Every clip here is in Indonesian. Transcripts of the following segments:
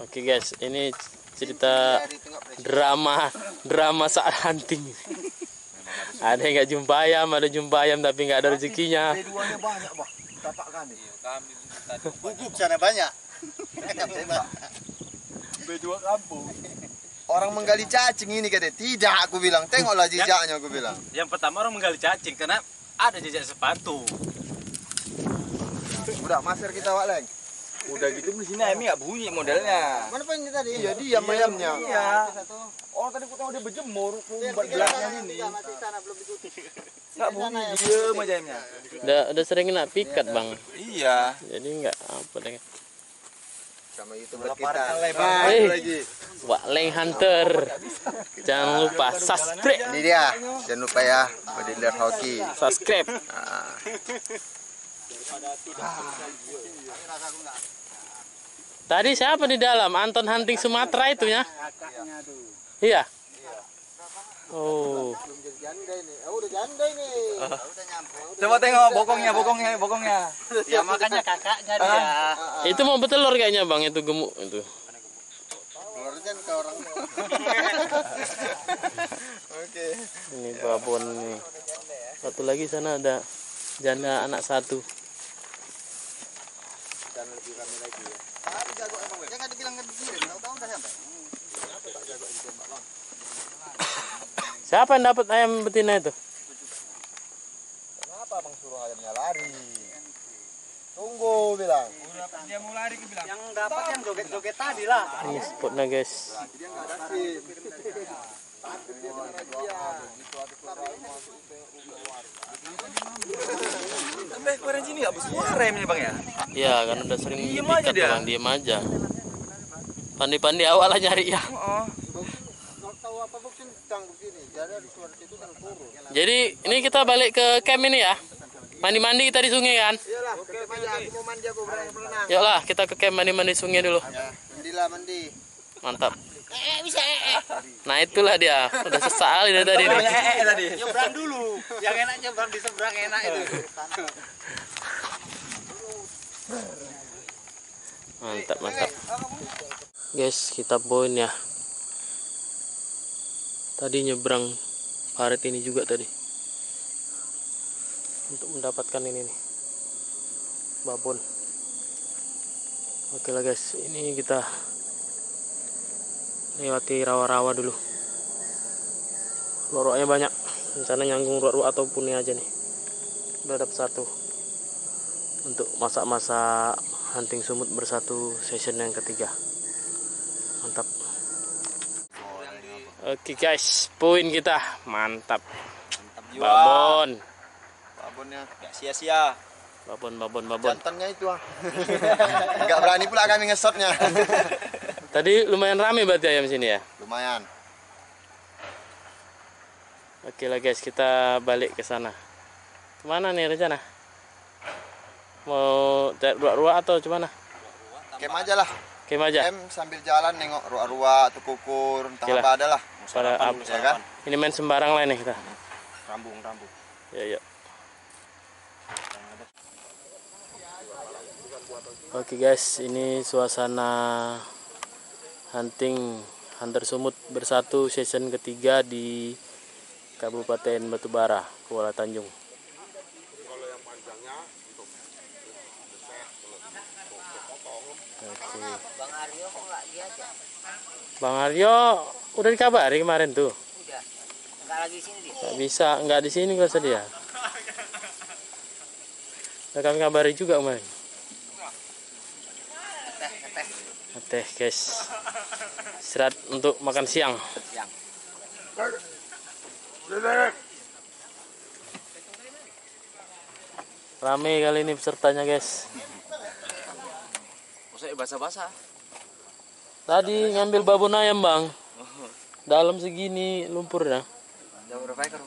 Oke guys, ini cerita drama drama saat hunting. Ada yang nggak jumpa ayam, ada jumpa ayam tapi nggak ada rezekinya. B2-nya banyak, Bah. Tapak kami. Gugup sana banyak. B2 kampung. Orang menggali cacing ini katanya. Tidak, aku bilang. Tengoklah jejaknya, aku bilang. Yang pertama orang menggali cacing karena ada jejak sepatu. Udah, masker kita, Wak Leng. Udah gitu di sini ayamnya nggak bunyi modelnya. Mana pengen tadi? Iya, diam ayamnya. Iya. Orang tadi aku tahu dia berjemur, umbat belakangnya ini. Nggak bunyi, diem aja ayamnya. Udah udah sering kena pikat bang, Iya. jadi nggak apa deh. Sama youtuber kita. Nah, itu lagi. Wak Leng Hunter. Jangan lupa subscribe, Ini dia. Jangan lupa ya, Badiler Hoki. subscribe. Ah. Tadi siapa di dalam? Anton Hunting Sumatera itu ya? Iya. Oh, Coba tengok bokongnya, bokongnya, bokongnya. Ya makanya kakaknya dia. itu mau betelur kayaknya bang itu gemuk itu. Keluarkan ke orang. Oke. Ini babon nih. Satu lagi sana ada janda anak satu. Dan lebih rame lagi ya. Tapi jago emang, jangan dibilang nggak dikirim, tahu-tahu udah sampai. Siapa yang dapat ayam betina itu? Kenapa bang suruh ayamnya lari? Tunggu bilang. Dia mau lari ke bilang. Yang dapat yang joget-joget tadi lah. Ini spotnya guys. Dia nggak ada sim. Sampai kemarin sini nggak bersuara ayamnya bang ya? Iya kan udah sering Diem dipikat aja dia. bang, diem aja. Pandi-pandi awal lah nyari ya. Oh. Kalau tahu apa bukti begini, jadi di suara situ turun. Jadi ini kita balik ke camp ini ya. Mandi-mandi kita di sungai kan. Iyalah, oke mandi aku mau mandi aku berani berenang. Yuklah kita ke camp mandi-mandi sungai dulu. Ya, mandilah mandi. Mantap. Nah itulah dia. Udah sesali dari tadi nih. Eh, tadi. Nyebrang dulu. Yang enak nyebrang di seberang enak itu. Mantap, mantap. Guys, kita poin ya. Tadi nyebrang parit ini juga tadi. Untuk mendapatkan ini nih. Babon. Oke lah guys, ini kita lewati rawa-rawa dulu. Loroknya banyak. Rencana nyanggung ruak-ruak ataupun ini aja nih. Dapat satu. Untuk masak-masak hunting sumut bersatu session yang ketiga mantap oke guys poin kita mantap Jiwa. babon Babonnya. Nggak sia-sia. babon babon babon Jantannya itu ah. Enggak berani pula kami ngesotnya. tadi lumayan rame berarti ayam sini ya Lumayan. oke lah guys kita balik ke sana ke mana nih rencana mau cari ruak-ruak atau cuman Kem aja lah. Kem aja Kem sambil jalan nengok ruak-ruak atau kukur, entah lah. apa ada lah. Pada up Ya kan? ini main sembarang lah nih kita Rambung, rambung. Ya, ya. Oke guys, ini suasana hunting hunter sumut bersatu season ketiga di Kabupaten Batubara, Kuala Tanjung. Oke. Bang Aryo kok nggak lihat ya? Bang Aryo udah dikabari kemarin tuh. Udah. Nggak lagi sini dia. Nggak bisa, nggak di sini kalau dia. Udah kami kabari juga kemarin. Teh, guys. Istirahat untuk makan siang. Siang. Rame kali ini pesertanya guys. Maksudnya basah-basah. Tadi ngambil babon ayam bang. Dalam segini lumpurnya. Jauh berapa ekor?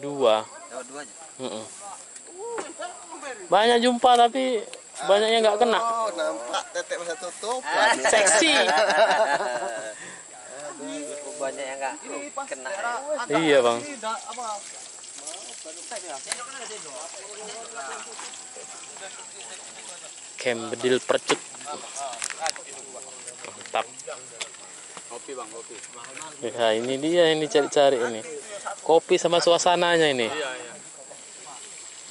Dua. Jauh dua aja. Mm-mm. Banyak jumpa tapi banyaknya nggak kena. Oh, nampak tetek masa tutup. Seksi. Banyak yang nggak kena. ya. iya bang. Kem bedil percut. mantap Kopi bang, kopi. ya ini dia yang dicari-cari ini. Kopi sama suasananya ini. Iya iya.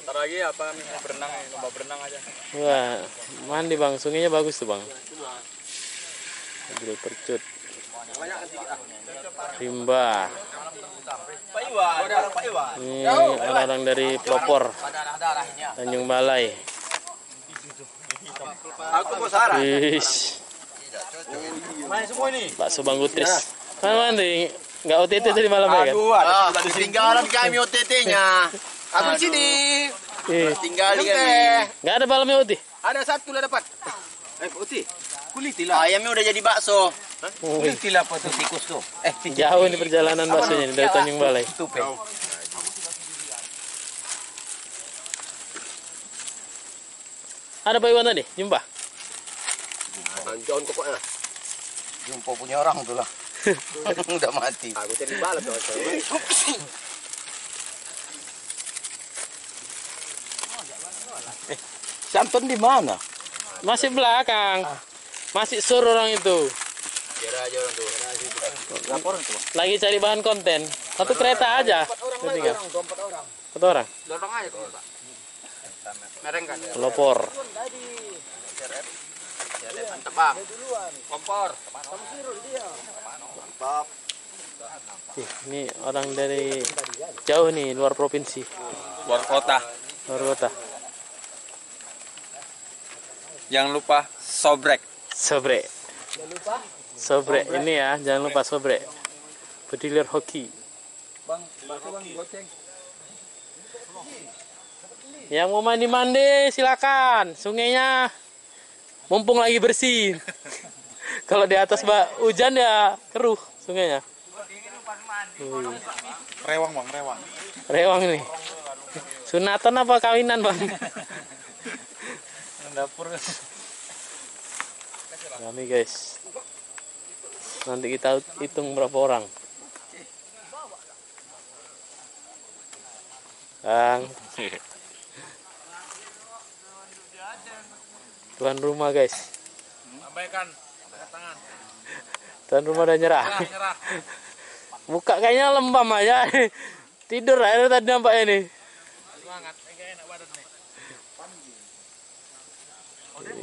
Ntar lagi apa berenang ya, lomba berenang aja. wah mandi bang. Sungainya bagus tuh bang. Gede percut. Rimba. Ini orang-orang dari pelopor. Tanjung Balai. Aku mau sarah. Wis, Main semua ini. Bakso Bang Gutris. Mana mandi? Enggak OTT tadi malam ya kan? Aduh, ada Ah, ketinggalan kami OTT-nya. Aku di sini. Eh, Tinggal di kami. enggak ada malamnya OT. Ada satu lah dapat. Eh, Uti. Kulitilah. Ayamnya udah jadi bakso. Oh, Kulitilah apa tuh tikus tuh? Eh, jauh ini perjalanan baksonya nih, dari Tanjung Balai. tupe. Ada Pak Iwan tadi? Jumpa? Anjon pokoknya. Jumpa punya orang tuh lah. udah mati. Aku tadi balas tuh. Santon di mana? Masih belakang. Masih sur orang itu. Biar aja orang tuh. Lapor itu, Bang. Lagi cari bahan konten. Satu kereta aja. Berarti kan? Empat orang. Dorong aja kok, Pak. Mereng kan? Pelopor. Mantap, Bang. Kompor. Ini orang dari jauh nih, luar provinsi. Luar kota. Luar kota. Jangan lupa sobrek. Sobre. Sobre ini ya, jangan lupa sobre. Pedilir hoki. Bang, bakso Bang goceng. Yang mau mandi-mandi silakan. Sungainya mumpung lagi bersih. Kalau di atas mbak hujan ya keruh sungainya. Rewang, Bang, rewang. rewang nih. Sunatan apa kawinan bang? Dapur. Kami guys. Nanti kita hitung berapa orang. Kang. Tuan rumah guys. Abaikan. Tuan rumah udah nyerah. Nyerah. Muka kayaknya lembam aja. Tidur aja tadi nampaknya nih. Semangat. Enggak enak badan nih.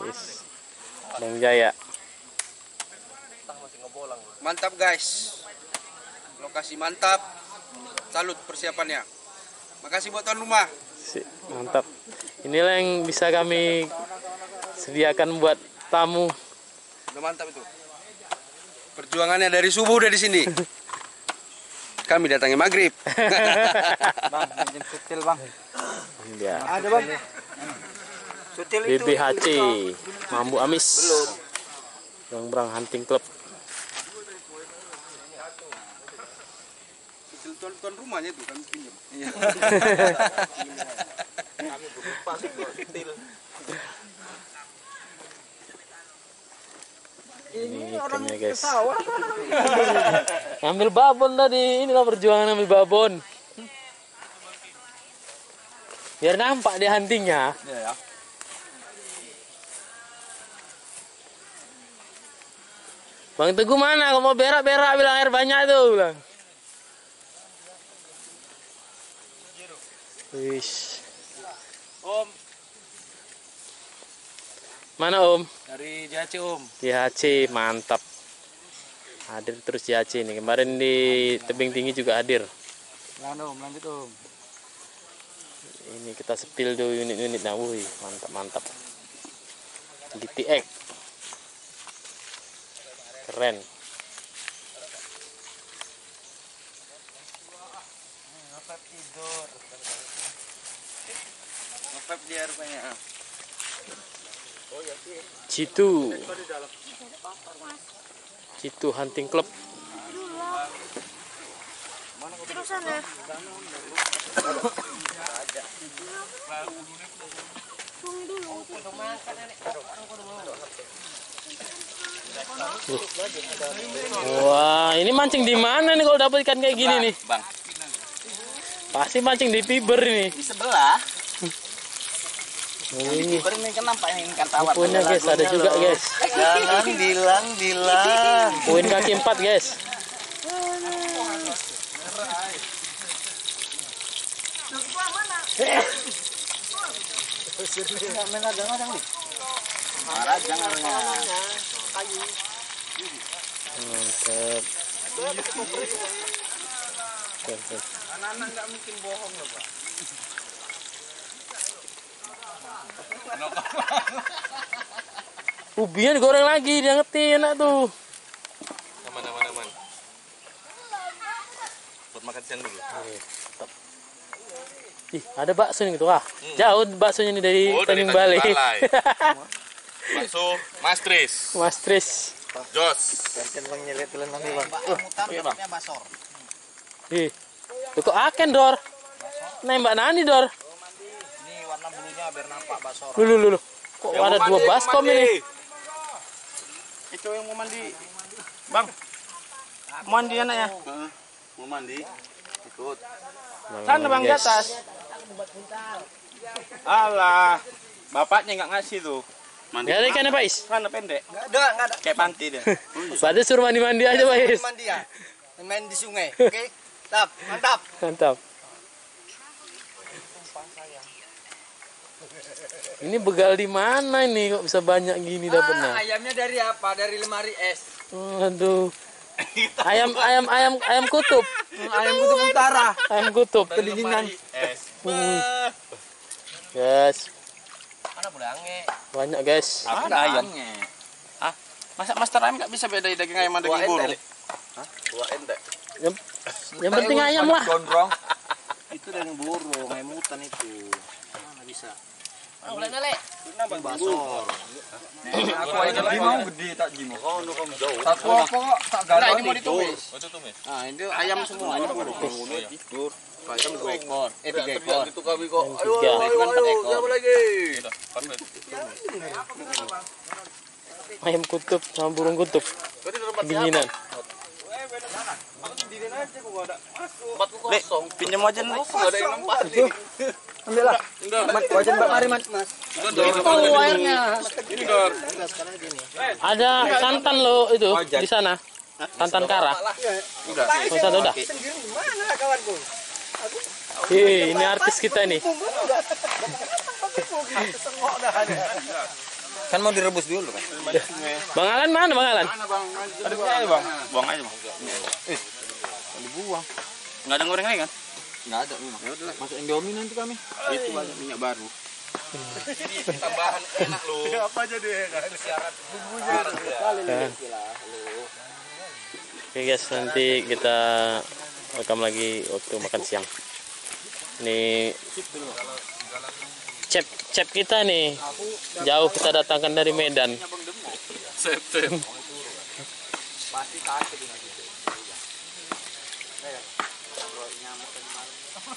Yes. Bang Jaya. Mantap guys. Lokasi mantap. Salut persiapannya. Makasih buat tuan rumah. Si- Mantap. Inilah yang bisa kami sediakan buat tamu. Udah mantap itu. Perjuangannya dari subuh udah di sini. Kami datangnya maghrib. Bang, minjem sutil, Bang. Ya. Ada bang. Sutil BBHC Mambu Amis. Belum. Brang Hunting Club. Sutil tuan tuan rumahnya tuh kami pinjam. Iya. Ini ikannya guys. Ngambil babon tadi. Inilah perjuangan ngambil babon. Biar nampak dia huntingnya. Iya ya. Bang Teguh mana? Kalau mau berak-berak bilang air banyak tuh bilang. Wish. Om, Mana Om? dari JHC Om. YHC mantap. Hadir terus YHC nih. Kemarin di tebing tinggi juga hadir. Lanjut Om, lanjut Om. Ini kita sepil dulu unit-unitnya. Wih, mantap mantap. GTX. Keren. Ngepep dia rupanya. Citu. Citu Hunting Club. Terusan ya. Wah, ini mancing di mana nih kalau dapat ikan kayak gini nih? Bang. Pasti mancing di fiber ini. Di sebelah. Baru ini kan nampak ini kan tawar. punya guys, ada juga guys. Jangan bilang bilang. Poin kaki empat guys. Marah jangan. Mantap. Mantap. Anak-anak nggak mungkin bohong loh, Pak. Ubinya digoreng lagi, dia ngerti enak tuh. Aman, aman, aman. Buat makan siang dulu. Ih, ada bakso nih gitu ah. Jauh baksonya nih dari Oh, Tanjung Balai. Bakso Mas Tris. Mas Tris. Jos. Bang nyelet telan nanti bang. Bentuknya basor. Ih. Kok aken dor? Nembak nani dor? Ini warna bulunya biar nampak basor. Lu lu lu. lu. Kok Yang ada mau dua baskom mau ini? Itu yang mau mandi. Bang. Mandi anaknya. Mau mandi? Ikut. Sana bang di atas. Alah. Bapaknya nggak ngasih tuh. Mandi. Ya ada ikannya Pak Is. Sana pendek. Enggak ada, enggak ada. Kayak panti dia. Pada suruh mandi-mandi aja Pak Is. Mandi ya. Main di sungai. Oke. Tap, mantap. Mantap. Ini begal di mana ini kok bisa banyak gini dapatnya? ayamnya dari apa? Dari lemari es. Aduh. Ayam ayam ayam ayam kutub. Ayam kutub utara. Ayam kutub. Kedinginan. Hmm. Guys, Mana boleh ange? banyak guys. Ada ayam. Ah, masa master ayam nggak bisa beda daging ayam sama daging burung? Dua ente. Yang, yang penting ayam lah. Gondrong. Itu daging burung, ayam hutan itu. Mana bisa? Mana boleh nale? Daging basor. Aku aja lagi mau gede tak jimo. Oh, nu kamu jauh. Satu apa kok tak Nah, ini mau ditumis. Oh. Nah, ini ayam semua, ini burung. Tidur. Ayam dua ekor. Eh, tiga ekor. Itu kami kok. Ayo, kan empat ekor. lagi? Ayam kutub sama burung kutub. Kedinginan. Lek, pinjam aja nih. Enggak ada yang nempat. Ambil lah. Wajan Mbak Mari, Mas. Itu airnya. Ini Dor. Ada santan lo itu di sana. Santan kara. Udah. Oh, santan udah. Mana kawanku? Ih, ini artis kita nih. Kan mau direbus dulu kan. Bang Alan mana Bang Alan? Ada bang. Buang aja bang. Eh, dibuang. Nggak ada goreng lagi kan? Enggak ada memang. Ya udah, masuk Indomie nanti kami. Itu banyak minyak baru. Tambahan enak loh. Apa aja deh. Ya. Oke guys, nanti kita rekam lagi waktu makan siang. Ini cep cep kita nih jauh kita datangkan dari Medan. Tempat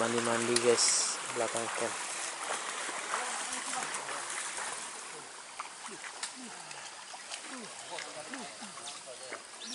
mandi-mandi guys belakang camp.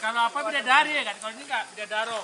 Kalau apa bidadari ya kan? Kalau ini enggak bidadaro.